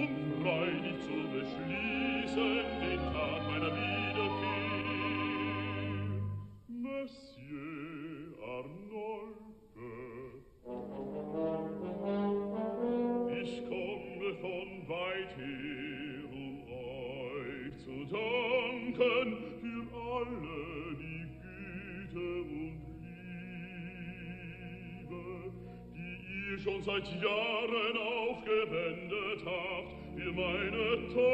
seit Jahren aufgewendet habt, ihr meine Tochter.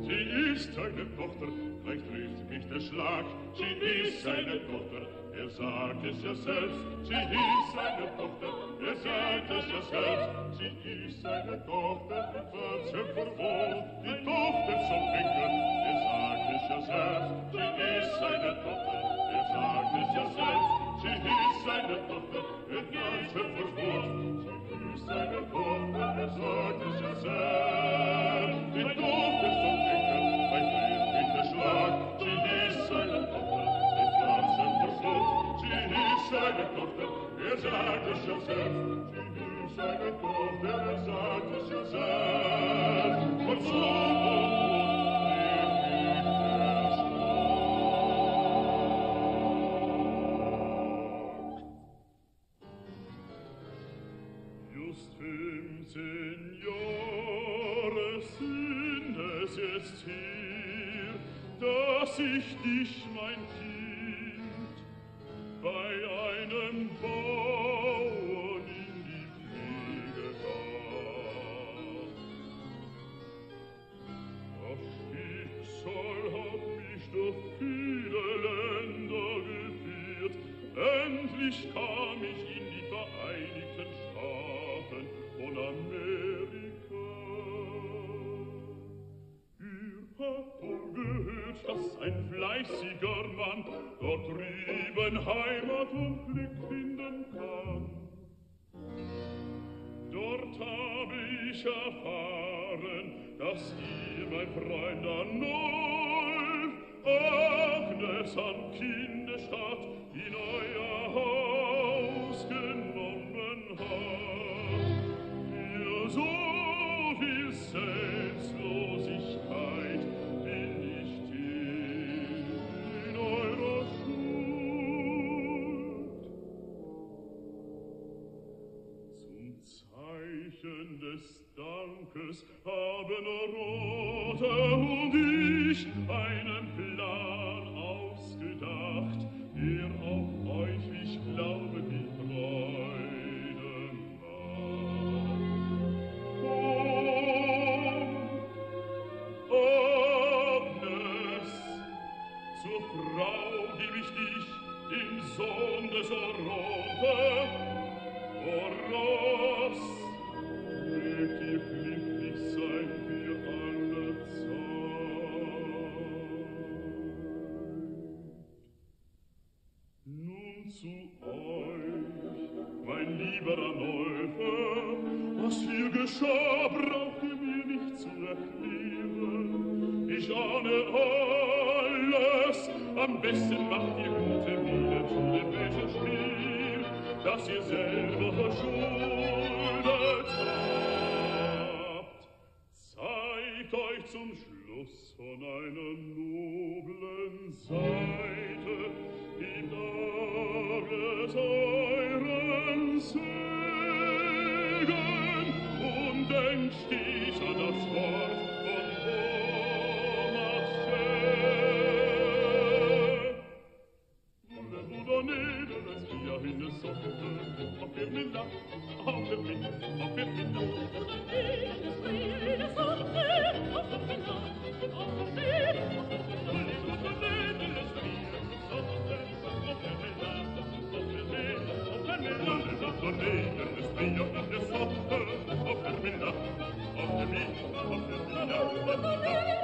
Sie ist seine Tochter, gleich trifft mich der Schlag, sie ist seine Tochter, er sagt es ja selbst, sie ist seine Tochter, er sagt es ja selbst, sie ist seine Tochter, und verzehn vor Woh, O'er the land of the erfahren, dass ihr, mein Freund Arnulf, Agnes am Kindestadt in euer Haus Volkes haben Rothe und ich einen Plan ausgedacht, der auf euch, ich glaube, am besten macht ihr gute Miene zu dem bösen Spiel, das ihr selber verschuldet habt. Zeigt euch zum Schluss von einer noblen Seite, die alles euren Segen und denkt stets an das Wort von Thomas Schell. so a per me da a per me a per me da Oh, oh, oh,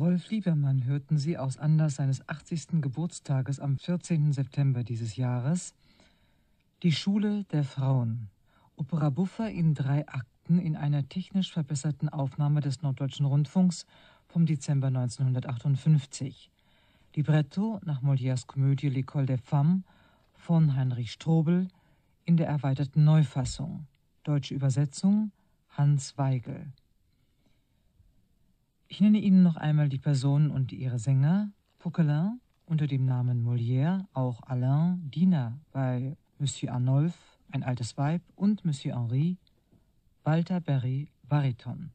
Rolf Liebermann hörten Sie aus Anlass seines 80. Geburtstages am 14. September dieses Jahres Die Schule der Frauen. Opera Buffer in drei Akten in einer technisch verbesserten Aufnahme des Norddeutschen Rundfunks vom Dezember 1958. Libretto nach Molières Komödie L'École des Femmes von Heinrich Strobel in der erweiterten Neufassung. Deutsche Übersetzung Hans Weigel. Ich nenne Ihnen noch einmal die Personen und ihre Sänger. Poquelin unter dem Namen Molière, auch Alain, Diener bei Monsieur Arnolf, ein altes Weib, und Monsieur Henri, Walter Berry, Bariton.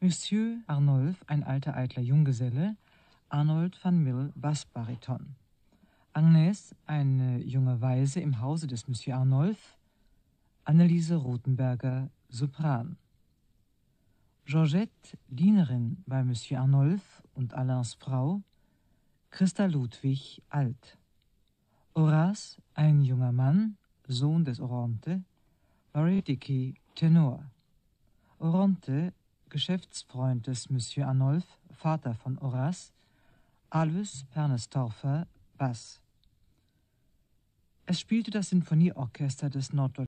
Monsieur Arnolf, ein alter eitler Junggeselle, Arnold van Mill, Bassbariton. Agnes, eine junge Weise im Hause des Monsieur Arnolf, Anneliese Rothenberger, Sopran. Georgette, Dienerin bei Monsieur Arnolf und Alains Frau, Christa Ludwig, alt. Horace, ein junger Mann, Sohn des Oronte, Maritiki, Tenor. Oronte, Geschäftsfreund des Monsieur Arnolf, Vater von Horace, Alves Pernestorfer, Bass. Es spielte das Sinfonieorchester des Norddeutschen